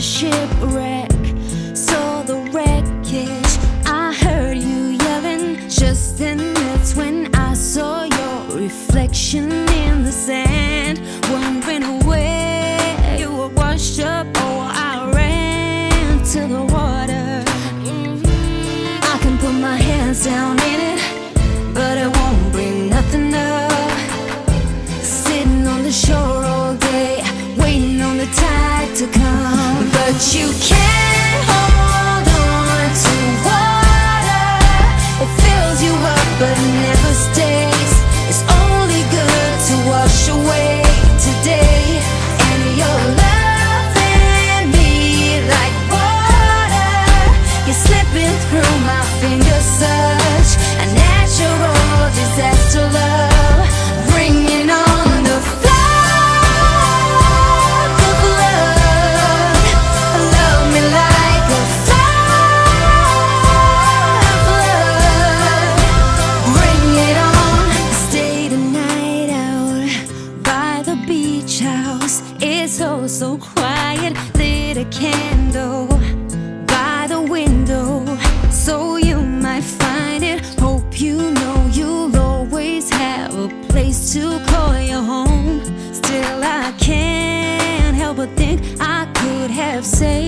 the shipwreck, saw the wreckage. I heard you yelling just then. That's when I saw your reflection in the sand. wondering where. you can I lit a candle by the window. So you might find it. Hope you know you'll always have a place to call your home. Still I can't help but think I could have said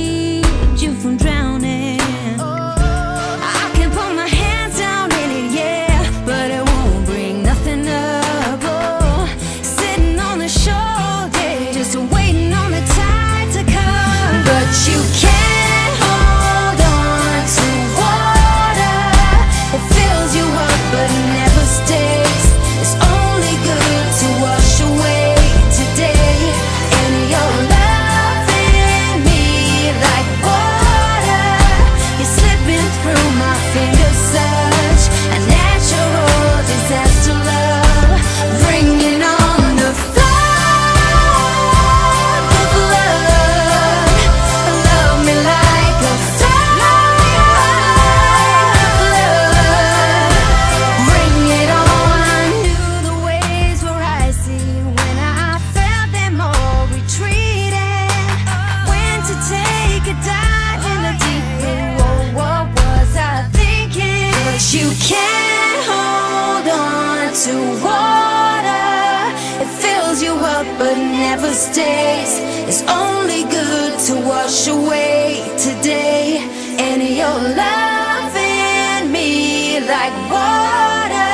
can't hold on to water. It fills you up but never stays. It's only good to wash away today. And you're loving me like water.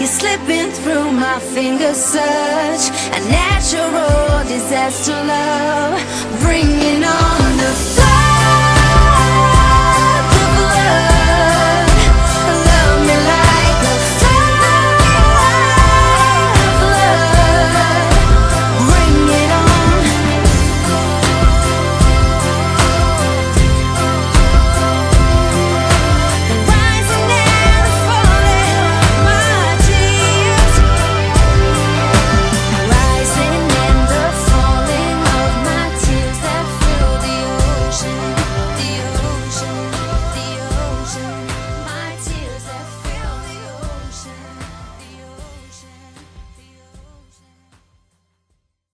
You're slipping through my fingers, such a natural disaster, love. Bringing on the